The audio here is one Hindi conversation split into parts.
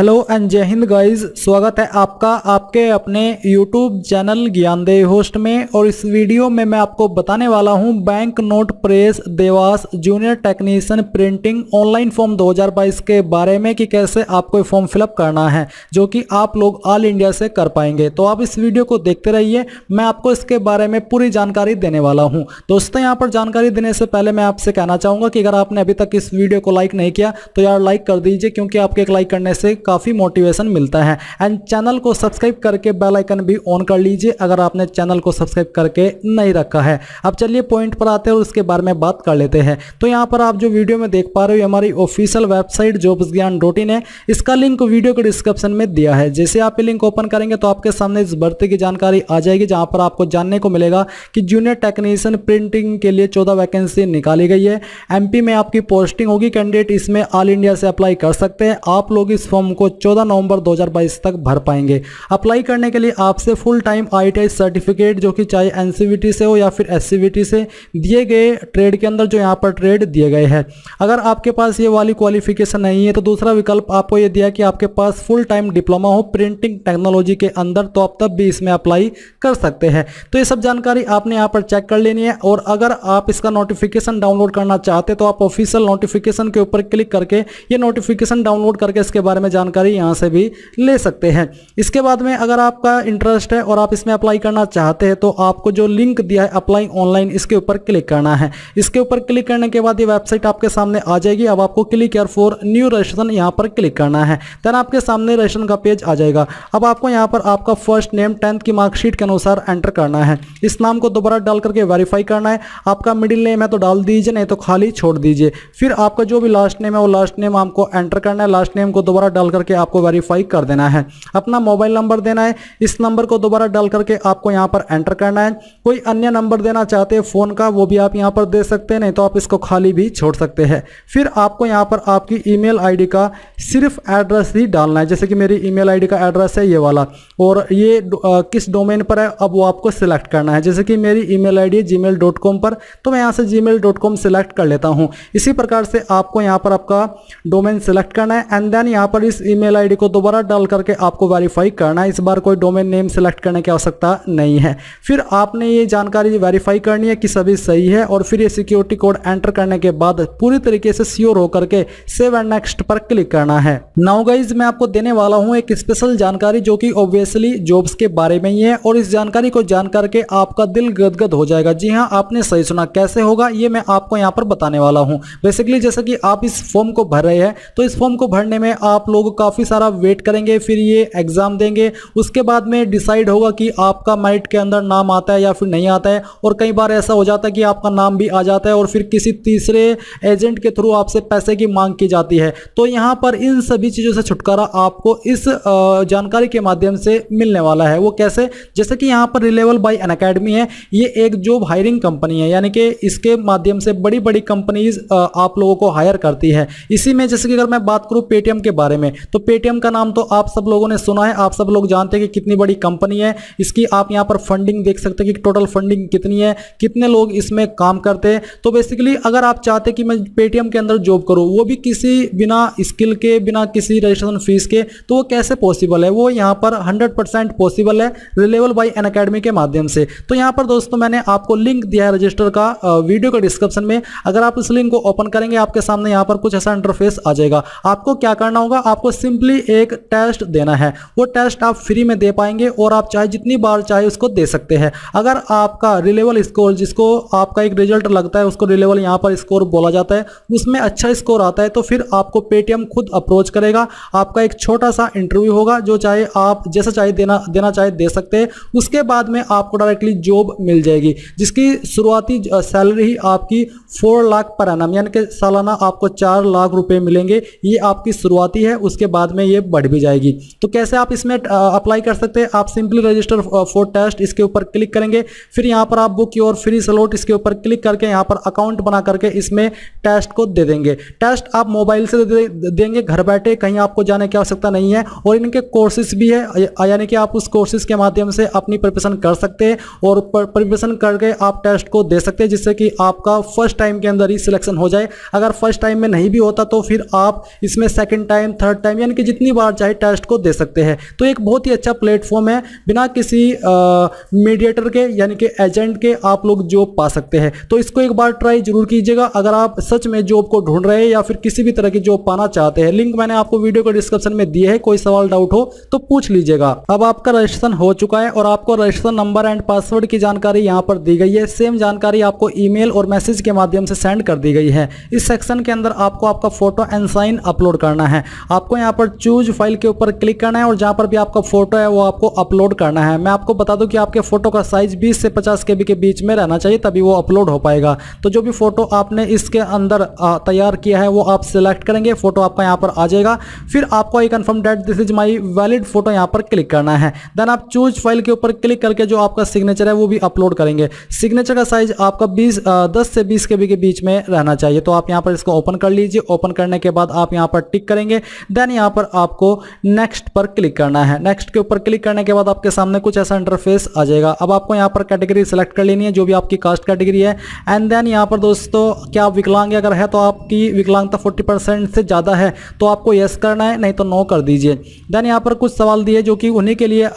हेलो एंड जय हिंद गाइस स्वागत है आपका, आपके अपने यूट्यूब चैनल ज्ञानदेव होस्ट में, और इस वीडियो में मैं आपको बताने वाला हूँ bank note press Dewas junior technician printing online form 2022 के बारे में कि कैसे आपको फॉर्म फिलअप करना है, जो कि आप लोग ऑल इंडिया से कर पाएँगे। तो आप इस वीडियो को देखते रहिए, मैं आपको इसके बारे में पूरी जानकारी देने वाला हूँ। दोस्तों, यहाँ पर जानकारी देने से पहले मैं आपसे कहना चाहूँगा कि अगर आपने अभी तक इस वीडियो को लाइक नहीं किया तो यार लाइक कर दीजिए, क्योंकि आपके एक लाइक करने से काफ़ी मोटिवेशन मिलता है। एंड चैनल को सब्सक्राइब करके बेल आइकन भी ऑन कर लीजिए अगर आपने चैनल को सब्सक्राइब करके नहीं रखा है। अब चलिए पॉइंट पर आते हैं और उसके बारे में बात कर लेते हैं। तो यहाँ पर आप जो वीडियो में देख पा रहे हो हमारी official website jobs Gyan dot in है। इसका लिंक वीडियो के डिस्क्रिप्शन में दिया है। जैसे आप ये लिंक ओपन करेंगे तो आपके सामने इस भर्ती की जानकारी आ जाएगी, जहाँ पर आपको जानने को मिलेगा कि जूनियर टेक्नीशियन प्रिंटिंग के लिए चौदह वैकेंसी निकाली गई है। एमपी में आपकी पोस्टिंग होगी कैंडिडेट इसमें ऑल इंडिया से अप्लाई कर सकते हैं। आप लोग इस फॉर्म को 14 नवंबर 2022 तक भर पाएँगे। अप्लाई करने के लिए आपसे फुल टाइम आईटीआई सर्टिफिकेट जो कि चाहे एनसीवीटी से हो या फिर एस से, दिए गए ट्रेड के अंदर जो यहाँ पर ट्रेड दिए गए हैं। अगर आपके पास ये वाली क्वालिफिकेशन नहीं है तो दूसरा विकल्प आपको ये दिया कि आपके पास फुल टाइम डिप्लोमा हो प्रिंटिंग टेक्नोलॉजी के अंदर तो आप तब भी इसमें अप्लाई कर सकते हैं। तो ये सब जानकारी आपने यहाँ पर चेक कर लेनी है, और अगर आप इसका नोटिफिकेशन डाउनलोड करना चाहते तो आप ऑफिशियल नोटिफिकेशन के ऊपर क्लिक करके ये नोटिफिकेशन डाउनलोड करके इसके बारे में जानकारी यहाँ से भी ले सकते हैं। इसके बाद में अगर आपका इंटरेस्ट है और आप इसमें अप्लाई करना चाहते हैं तो आपको जो लिंक दिया है अप्लाई ऑनलाइन इसके ऊपर क्लिक करना है। इसके ऊपर क्लिक करने के बाद ये वेबसाइट आपके सामने आ जाएगी। अब आपको click here for new registration यहाँ पर क्लिक करना है। देन आपके सामने रजिस्ट्रेशन का पेज आ जाएगा। अब आपको यहाँ पर आपका फ़र्स्ट नेम टेंथ की मार्कशीट के अनुसार एंटर करना है। इस नाम को दोबारा डाल करके वेरीफाई करना है। आपका मिडिल नेम है तो डाल दीजिए, नहीं तो खाली छोड़ दीजिए। फिर आपका जो भी लास्ट नेम है, वो लास्ट नेम आपको एंटर करना है। लास्ट नेम को दोबारा डाल करके आपको वेरीफाई कर देना है। अपना मोबाइल नंबर देना है। इस नंबर को दोबारा डाल करके आपको यहाँ पर एंटर करना है। कोई अन्य नंबर देना चाहते हैं फ़ोन का, वो भी आप यहाँ पर दे सकते हैं, नहीं तो आप इसको खाली भी छोड़ सकते हैं। फिर आपको यहाँ पर आपकी ईमेल आईडी का सिर्फ़ एड्रेस ही डालना है। जैसे कि मेरी ईमेल आईडी का एड्रेस है ये वाला। और ये किस डोमेन पर है, अब वो आपको सिलेक्ट करना है। जैसे कि मेरी ईमेल आईडी है जीमेल डॉट कॉम पर तो मैं यहाँ से जीमेल डॉट कॉम सिलेक्ट कर लेता हूँ। इसी प्रकार से आपको यहाँ पर आपका डोमेन सिलेक्ट करना है। एंड देन यहाँ पर इस ईमेल आईडी को दोबारा डाल करके आपको वेरीफाई करना है। इस बार कोई डोमेन नेम सेलेक्ट करने की आवश्यकता नहीं है। फिर आपने ये जानकारी वेरीफाई करनी है कि सभी सही है और फिर ये सिक्योरिटी कोड एंटर करने के बाद पूरी तरीके से श्योर होकर के सेव एंड नेक्स्ट पर क्लिक करना है। नाउ गाइज़ मैं आपको देने वाला हूँ एक स्पेशल जानकारी जो कि ऑब्वियसली जॉब्स के बारे में ही है और इस जानकारी को जान करके आपका दिल गदगद हो जाएगा। जी हाँ आपने सही सुना। कैसे होगा, ये मैं आपको यहाँ पर बताने वाला हूँ। बेसिकली जैसे कि आप इस फॉर्म को भर रहे हैं तो इस फॉर्म को भरने में आप लोग काफ़ी सारा वेट करेंगे, फिर ये एग्ज़ाम देंगे। उसके बाद में डिसाइड होगा कि आपका मेरिट के अंदर नाम आता है या फिर नहीं आता है। और कई बार ऐसा हो जाता है कि आपका नाम भी आ जाता है और फिर किसी तीसरे एजेंट के थ्रू आपसे पैसे की मांग की जाती है। तो यहाँ पर इन सभी चीज़ों से छुटकारा आपको इस जानकारी के माध्यम से मिलने वाला है। वो कैसे? जैसे कि यहाँ पर रिलेवल बाई अन अकेडमी है। ये एक जॉब हायरिंग कंपनी है। यानी कि इसके माध्यम से बड़ी बड़ी कंपनीज़ आप लोगों को हायर करती है। इसी में जैसे कि अगर मैं बात करूँ पेटीएम के बारे में तो पेटीएम का नाम तो आप सब लोगों ने सुना है, आप सब लोग जानते हैं कि कितनी बड़ी कंपनी है। इसकी आप यहाँ पर फंडिंग देख सकते हैं कि टोटल फंडिंग कितनी है, कितने लोग इसमें काम करते हैं। तो बेसिकली अगर आप चाहते कि मैं पेटीएम के अंदर जॉब करूँ, वो भी किसी बिना स्किल के, बिना किसी रजिस्ट्रेशन फ़ीस के तो वो कैसे पॉसिबल है? वो यहाँ पर हंड्रेड पॉसिबल है रिलेबल बाई एन अकेडमी के माध्यम से। तो यहाँ पर दोस्तों मैंने आपको लिंक दिया है रजिस्टर का वीडियो के डिस्क्रिप्शन में। अगर आप इस लिंक को ओपन करेंगे, आपके सामने यहाँ पर कुछ ऐसा इंटरफेस आ जाएगा। आपको क्या करना होगा, आपको सिंपली एक टेस्ट देना है। वो टेस्ट आप फ्री में दे पाएँगे और आप चाहे जितनी बार चाहे उसको दे सकते हैं। अगर आपका रिलेवल स्कोर, जिसको आपका एक रिज़ल्ट लगता है, उसको रिलेवल यहाँ पर स्कोर बोला जाता है, उसमें अच्छा स्कोर आता है तो फिर आपको पेटीएम खुद अप्रोच करेगा। आपका एक छोटा सा इंटरव्यू होगा, जो चाहे आप जैसा चाहे देना देना चाहे दे सकते हैं। उसके बाद में आपको डायरेक्टली जॉब मिल जाएगी, जिसकी शुरुआती सैलरी ही आपकी फोर लाख पर एनम यानी कि सालाना आपको चार लाख रुपए मिलेंगे। ये आपकी शुरुआती है, उसके बाद में ये बढ़ भी जाएगी। तो कैसे आप इसमें अप्लाई कर सकते हैं? आप सिंपली रजिस्टर फॉर टेस्ट इसके ऊपर क्लिक करेंगे। फिर यहाँ पर आप बुक योर फ्री स्लॉट इसके ऊपर क्लिक करके यहाँ पर अकाउंट बना करके इसमें टेस्ट को दे देंगे। टेस्ट आप मोबाइल से दे देंगे, घर बैठे कहीं आपको जाने की आवश्यकता नहीं है और इनके कोर्सेज भी है यानी कि आप उस कोर्सेज के माध्यम से अपनी प्रिपरेशन कर सकते हैं और प्रिपरेशन करके आप टेस्ट को दे सकते हैं, जिससे कि आपका फ़र्स्ट टाइम के अंदर ही सिलेक्शन हो जाए। अगर फ़र्स्ट टाइम में नहीं भी होता तो फिर आप इसमें सेकेंड टाइम थर्ड टाइम यानी कि जितनी बार चाहे टेस्ट को दे सकते हैं। तो एक बहुत ही अच्छा प्लेटफॉर्म है, बिना किसी मीडिएटर के, यानी कि एजेंट के आप लोग जॉब पा सकते हैं। तो इसको एक बार ट्राई ज़रूर कीजिएगा। अगर आप सच में जॉब को ढूंढ रहे हैं या फिर किसी भी तरह की जॉब पाना चाहते हैं लिंक मैंने आपको वीडियो के डिस्क्रिप्शन में दिए है, कोई सवाल डाउट हो तो पूछ लीजिएगा। अब आपका रजिस्ट्रेशन हो चुका है और आपको रजिस्ट्रेशन नंबर एंड पासवर्ड की जानकारी यहाँ पर दी गई है। सेम जानकारी आपको ईमेल और मैसेज के माध्यम से सेंड कर दी गई है। इस सेक्शन के अंदर आपको आपका फ़ोटो एंड साइन अपलोड करना है। आपको यहाँ पर चूज़ फ़ाइल के ऊपर क्लिक करना है और जहाँ पर भी आपका फ़ोटो है, वो आपको अपलोड करना है। मैं आपको बता दूँ कि आपके फ़ोटो का साइज़ 20 से 50 के के बीच में रहना चाहिए, तभी वो अपलोड हो पाएगा। तो जो भी फ़ोटो आपने इसके अंदर तैयार किया है, वो आप सिलेक्ट करेंगे फ़ोटो आपका यहाँ पर आ जाएगा। फिर आपको I confirm that this is my valid photo यहाँ पर क्लिक करना है। देन आप चूज़ फ़ाइल के ऊपर क्लिक करके जो आपका सिग्नेचर है, वो भी अपलोड करेंगे। सिग्नेचर का साइज़ आपका बीस दस से बीस के के बीच में रहना चाहिए। तो आप यहाँ पर इसको ओपन कर लीजिए। ओपन करने के बाद आप यहाँ पर टिक करेंगे। देन यहाँ पर आपको नेक्स्ट पर क्लिक करना है। नेक्स्ट के ऊपर क्लिक करने के बाद आपके सामने कुछ ऐसा इंटरफेस आ जाएगा। अब आपको यहाँ पर कैटेगरी सेलेक्ट कर लेनी है, जो भी आपकी कास्ट कैटेगरी है। एंड देन यहाँ पर दोस्तों, क्या आप विकलांग अगर है तो आपकी विकलांगता फोर्टी से ज़्यादा है तो आपको यस करना है, नहीं तो नो कर दीजिए। देन यहाँ पर कुछ सवाल दिए, जो कि उन्हीं के लिए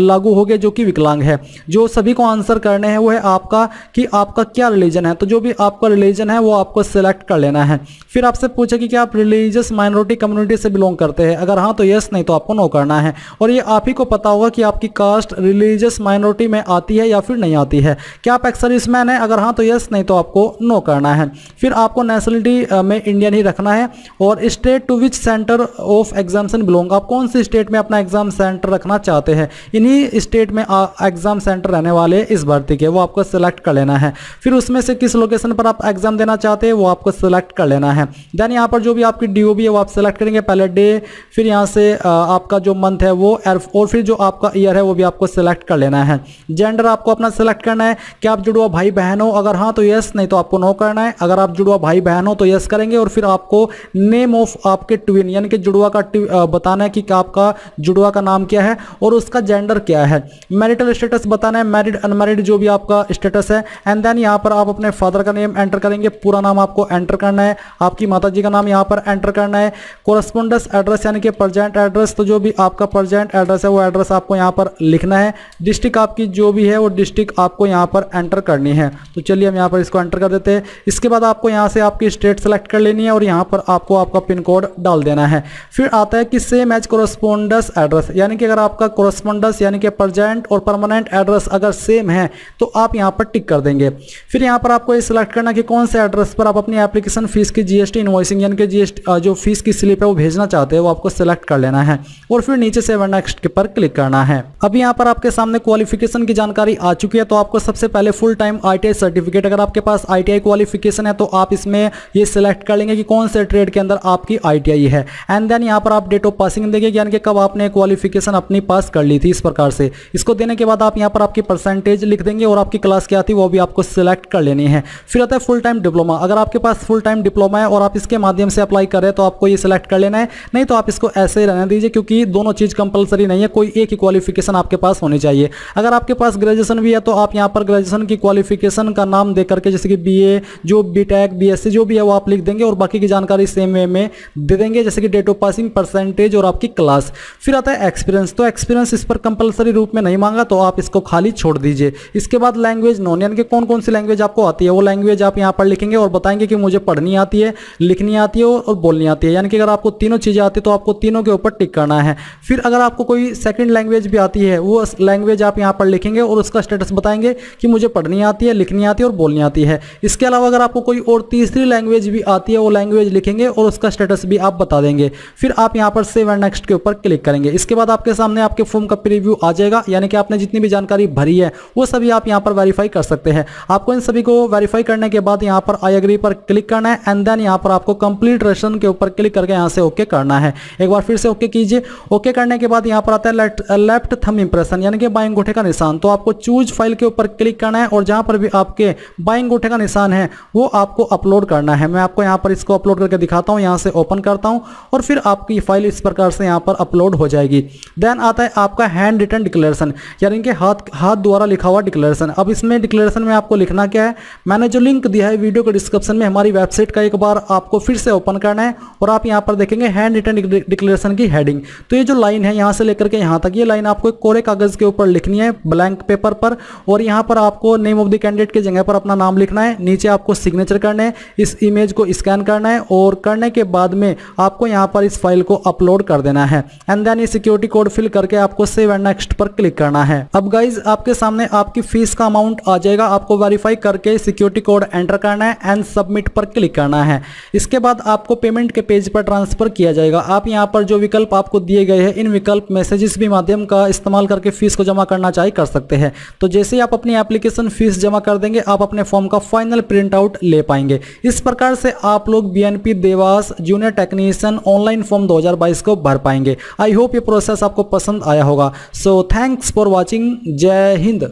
लागू हो जो कि विकलांग है। जो सभी को आंसर करने हैं, वो है आपका, कि आपका क्या रिलीजन है। तो जो भी आपका रिलीजन है, वो आपको सिलेक्ट कर लेना है। फिर आपसे पूछे कि क्या आप रिलीजियस माइनॉरिटी कम्युनिटी से बिलोंग करते हैं। अगर हाँ तो यस नहीं तो आपको नो करना है। और ये आप ही को पता होगा कि आपकी कास्ट रिलीजियस माइनॉरिटी में आती है या फिर नहीं आती है। क्या आप एक्स सर्विसमैन है? अगर हाँ तो यस नहीं तो आपको नो करना है। फिर आपको नेशनलिटी में इंडियन ही रखना है। और state to which centre of examination belong आप कौन सी स्टेट में अपना एग्ज़ाम सेंटर रखना चाहते हैं? इन्हीं स्टेट में एग्ज़ाम सेंटर रहने वाले इस भर्ती के, वो आपको सिलेक्ट कर लेना है। फिर उसमें से किस लोकेशन पर आप एग्ज़ाम देना चाहते हैं, वो आपको सिलेक्ट कर लेना है। देन यहाँ पर जो भी आपकी डी है, वो आप सिलेक्ट करेंगे। पहले डे फिर यहाँ से आपका जो मंथ है वो और फिर जो आपका ईयर है वो भी आपको सिलेक्ट कर लेना है। जेंडर आपको अपना सिलेक्ट करना है कि आप जुड़वा भाई बहन हो। अगर हाँ तो यस नहीं तो आपको नो करना है। अगर आप जुड़वा भाई बहन हो तो यस करेंगे। और फिर आपको नेम ऑफ़ आपके ट्विन यानी कि जुड़वा का बताना है कि आपका जुड़वा का नाम क्या है और उसका जेंडर क्या है। मैरिटल स्टेटस बताना है। मैरिड अनमेरिड जो भी आपका स्टेटस है। एंड देन यहाँ पर आप अपने फादर का नेम एंटर करेंगे। पूरा नाम आपको एंटर करना है। आपकी माता जी का नाम यहाँ पर एंटर करना है। कोरस्पोंडेंस एड्रेस यानी कि प्रजेंट एड्रेस तो जो भी आपका प्रजेंट एड्रेस है, वो एड्रेस आपको यहाँ पर लिखना है। डिस्ट्रिक्ट आपकी जो भी है, वो डिस्ट्रिक्ट आपको यहाँ पर एंटर करनी है। तो चलिए हम यहाँ पर इसको एंटर कर देते हैं। इसके बाद आपको यहाँ से आपकी स्टेट सेलेक्ट कर लेनी है और यहाँ पर आपको आपका पिन कोड डाल देना है। फिर आता है कि सेम एज कोरस्पोंडेंस एड्रेस यानी कि अगर आपका कोरस्पोंडेंस यानी कि प्रजेंट और परमानेंट एड्रेस अगर सेम है तो आप यहाँ पर टिक कर देंगे। फिर यहाँ पर आपको ये सिलेक्ट करना कि कौन से एड्रेस पर आप अपनी एप्लीकेशन फ़ीस की जीएसटी इनवॉइसिंग यानी कि जीएसटी जो फ़ीस की स्लिप है, वो भेजना चाहते हैं वो आपको सिलेक्ट कर लेना है और फिर नीचे से नेक्स्ट के पर क्लिक करना है। अब यहाँ पर आपके सामने क्वालिफिकेशन की जानकारी आ चुकी है तो आपको सबसे पहले फुल टाइम आई सर्टिफिकेट अगर आपके पास आई क्वालिफिकेशन है तो आप इसमें ये सिलेक्ट कर लेंगे कि कौन से ट्रेड के अंदर आपकी आई है। एंड देन यहाँ पर आप डेट ऑफ़ पासिंग देंगे यानी कि कब आपने क्वालिफिकेशन अपनी पास कर ली थी इस प्रकार से। इसको देने के बाद आप यहाँ पर आपकी परसेंटेज लिख देंगे और आपकी क्लास क्या थी, वो भी आपको सिलेक्ट कर लेनी है। फिर आता है फुल टाइम डिप्लोमा अगर आपके पास फुल टाइम डिप्लोमा है और आप इसके माध्यम से अप्लाई करें तो आपको ये सिलेक्ट कर लेना है। नहीं तो आप इसको ऐसे ही रहने दीजिए, क्योंकि दोनों चीज़ कंपलसरी नहीं है, कोई एक ही क्वालिफिकेशन आपके पास होनी चाहिए। अगर आपके पास ग्रेजुएशन भी है तो आप यहाँ पर ग्रेजुएशन की क्वालिफिकेशन का नाम दे करके, जैसे कि बीए जो बी टेक जो भी है, वो आप लिख देंगे और बाकी की जानकारी सेम वे में दे देंगे, जैसे कि डेट ऑफ़ पासिंग परसेंटेज और आपकी क्लास फिर आता है एक्सपीरियंस तो एक्सपीरियंस इस पर कंपलसरी रूप में नहीं मांगा तो आप इसको खाली छोड़ दीजिए। इसके बाद लैंग्वेज नॉन यानी कि कौन कौन सी लैंग्वेज आपको आती है, वो लैंग्वेज आप यहाँ पर लिखेंगे और बताएँगे कि मुझे पढ़नी आती है, लिखनी आती है और बोलनी आती है। यानी कि अगर आपको तीनों चीज़ें आती है तो आपको तीनों के ऊपर टिक करना है। फिर अगर आपको कोई सेकंड लैंग्वेज भी आती है, वो लैंग्वेज आप यहाँ पर लिखेंगे और उसका स्टेटस बताएँगे कि मुझे पढ़नी आती है, लिखनी आती है और बोलनी आती है। इसके अलावा अगर आपको कोई और तीसरी लैंग्वेज भी आती है, वो लैंग्वेज लिखेंगे और उसका स्टेटस भी आप बता देंगे। फिर आप यहाँ पर सेव एंड नेक्स्ट के ऊपर क्लिक करेंगे। इसके बाद आपके सामने आपके फॉर्म का प्रीव्यू आ जाएगा, यानी कि आपने जितनी भी जानकारी भरी है, वो सभी आप यहाँ पर वेरीफाई कर सकते हैं। आपको इन सभी को वेरीफाई करने के बाद यहाँ पर आई एग्री पर क्लिक करना है एंड देन यहाँ पर आपको कंप्लीट रेशन के ऊपर क्लिक करके यहाँ से ओके करना है। एक बार फिर से ओके कीजिए। ओके करने के बाद यहाँ पर आता है लेफ़्ट थम इंप्रेशन यानी कि बाइंग अंगूठे का निशान। तो आपको चूज़ फ़ाइल के ऊपर क्लिक करना है और जहाँ पर भी आपके बाइंग अंगूठे का निशान है, वो आपको अपलोड करना है। मैं आपको यहाँ पर इसको अपलोड करके दिखाता हूँ, यहाँ से ओपन करता हूँ और फिर आपकी फ़ाइल इस प्रकार से यहाँ पर अपलोड हो जाएगी। देन आता है आपका हैंड रिटर्न डिक्लेरेशन यानी कि हाथ हाथ द्वारा लिखा हुआ डिक्लेरेशन अब इसमें डिक्लेरेशन में आपको लिखना क्या है? मैंने जो लिंक दिया है वीडियो के डिस्क्रिप्शन में हमारी वेबसाइट का एक बार आपको फिर से ओपन करना है और आप यहाँ पर देखेंगे एंड रिटर्न डिक्लेरेशन की हेडिंग तो ये जो लाइन है, यहाँ से लेकर के यहाँ तक, ये लाइन आपको एक कोरे कागज़ के ऊपर लिखनी है ब्लैंक पेपर पर, और यहाँ पर आपको नेम ऑफ़ द कैंडिडेट की जगह पर अपना नाम लिखना है, नीचे आपको सिग्नेचर करना है, इस इमेज को स्कैन करना है, और करने के बाद में आपको यहाँ पर इस फ़ाइल को अपलोड कर देना है। एंड देन ये सिक्योरिटी कोड फिल करके आपको सेव एंड नेक्स्ट पर क्लिक करना है। अब गाइज़ आपके सामने आपकी फ़ीस का अमाउंट आ जाएगा, आपको वेरीफाई करके सिक्योरिटी कोड एंटर करना है एंड सबमिट पर क्लिक करना है। इसके बाद आपको पेमेंट के पेज पर ट्रांसफ़र किया जाएगा। आप यहाँ पर जो विकल्प आपको दिए गए हैं, इन विकल्प में से जिस भी माध्यम का इस्तेमाल करके फ़ीस को जमा करना चाहे कर सकते हैं। तो जैसे ही आप अपनी एप्लीकेशन फ़ीस जमा कर देंगे, आप अपने फॉर्म का फाइनल प्रिंट आउट ले पाएँगे। इस प्रकार से आप लोग BNP Dewas junior technician online form 2022 को भर पाएँगे। आई होप ये प्रोसेस आपको पसंद आया होगा। सो थैंक्स फॉर वॉचिंग जय हिंद।